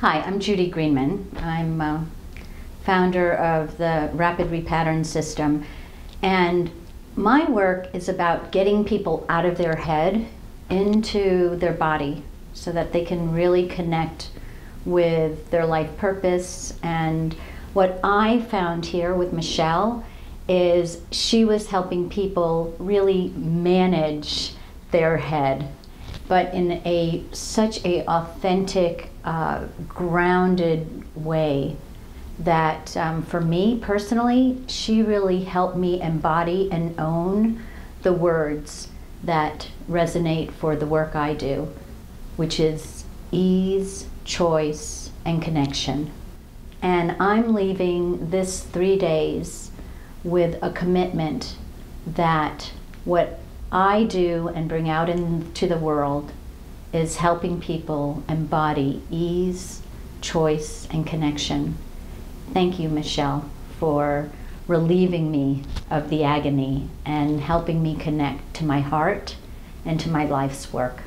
Hi, I'm Judy Greenman. I'm uh, founder of the Rapid Repattern System. And my work is about getting people out of their head into their body so that they can really connect with their life purpose. And what I found here with Michele is she was helping people really manage their head but in a such a authentic, uh, grounded way that um, for me personally, she really helped me embody and own the words that resonate for the work I do, which is ease, choice, and connection. And I'm leaving this three days with a commitment that what I do and bring out into the world is helping people embody ease, choice, and connection. Thank you, Michele, for relieving me of the agony and helping me connect to my heart and to my life's work.